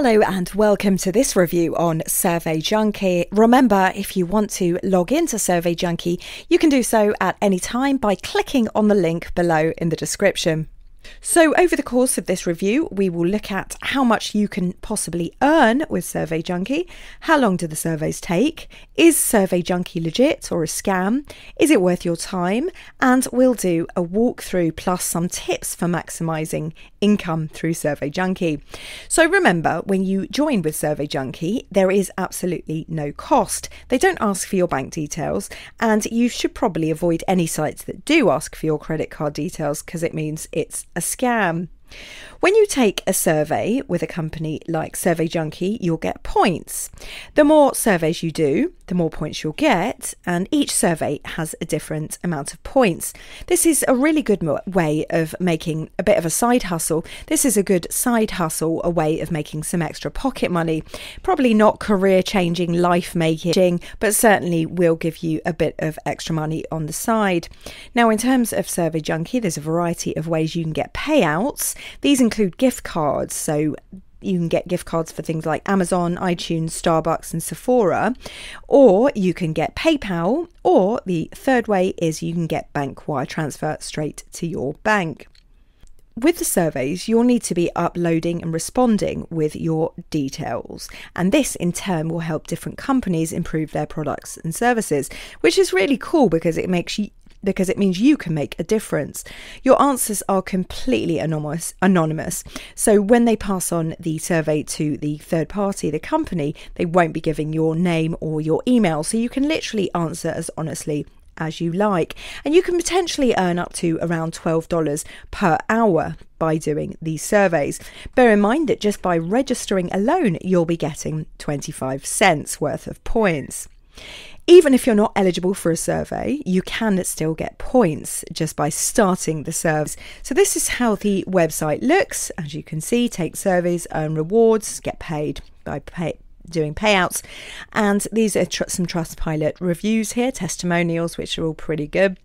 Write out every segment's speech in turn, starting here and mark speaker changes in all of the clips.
Speaker 1: Hello and welcome to this review on Survey Junkie. Remember, if you want to log into Survey Junkie, you can do so at any time by clicking on the link below in the description. So, over the course of this review, we will look at how much you can possibly earn with Survey Junkie, how long do the surveys take, is Survey Junkie legit or a scam, is it worth your time, and we'll do a walkthrough plus some tips for maximising income through Survey Junkie. So, remember, when you join with Survey Junkie, there is absolutely no cost. They don't ask for your bank details, and you should probably avoid any sites that do ask for your credit card details because it means it's a scam. When you take a survey with a company like Survey Junkie, you'll get points. The more surveys you do, the more points you'll get, and each survey has a different amount of points. This is a really good way of making a bit of a side hustle. This is a good side hustle, a way of making some extra pocket money. Probably not career changing, life making, but certainly will give you a bit of extra money on the side. Now, in terms of Survey Junkie, there's a variety of ways you can get payouts. These include gift cards, so you can get gift cards for things like Amazon, iTunes, Starbucks, and Sephora, or you can get PayPal, or the third way is you can get bank wire transfer straight to your bank. With the surveys, you'll need to be uploading and responding with your details, and this in turn will help different companies improve their products and services, which is really cool because it makes you because it means you can make a difference. Your answers are completely anonymous, anonymous. So when they pass on the survey to the third party, the company, they won't be giving your name or your email. So you can literally answer as honestly as you like. And you can potentially earn up to around $12 per hour by doing these surveys. Bear in mind that just by registering alone, you'll be getting 25 cents worth of points. Even if you're not eligible for a survey, you can still get points just by starting the service. So, this is how the website looks. As you can see, take surveys, earn rewards, get paid by pay, doing payouts. And these are tr- some Trustpilot reviews here, testimonials, which are all pretty good.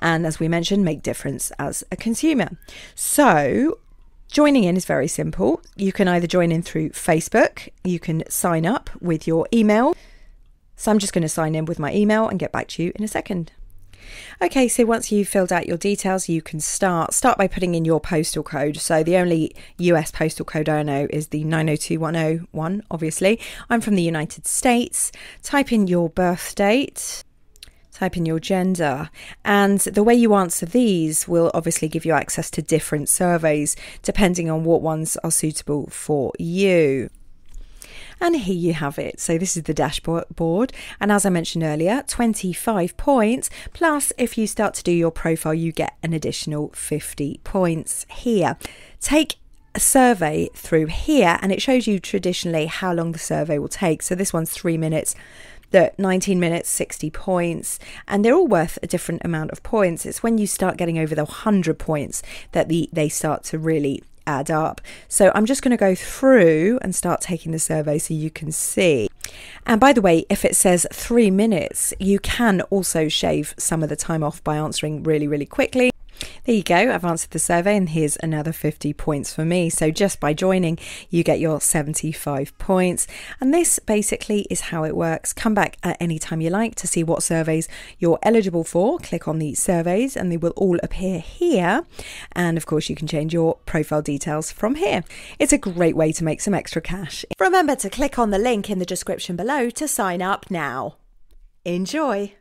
Speaker 1: And as we mentioned, make difference as a consumer. So, Joining in is very simple. You can either join in through Facebook, you can sign up with your email. So I'm just going to sign in with my email and get back to you in a second. Okay, so once you've filled out your details, you can start. Start by putting in your postal code. So the only US postal code I know is the 90210 obviously. I'm from the United States. Type in your birth date. Type in your gender. And the way you answer these will obviously give you access to different surveys depending on what ones are suitable for you. And here you have it. So this is the dashboard. And as I mentioned earlier, 25 points. Plus, if you start to do your profile, you get an additional 50 points here. Take a survey through here and it shows you traditionally how long the survey will take. So this one's three minutes the 19 minutes 60 points and they're all worth a different amount of points it's when you start getting over the 100 points that the they start to really add up. So I'm just going to go through and start taking the survey so you can see. And by the way, if it says three minutes, you can also shave some of the time off by answering really, really quickly. There you go, I've answered the survey, and here's another 50 points for me. So, just by joining, you get your 75 points. And this basically is how it works. Come back at any time you like to see what surveys you're eligible for. Click on the surveys, and they will all appear here. And of course, you can change your profile details from here. It's a great way to make some extra cash. Remember to click on the link in the description below to sign up now. Enjoy!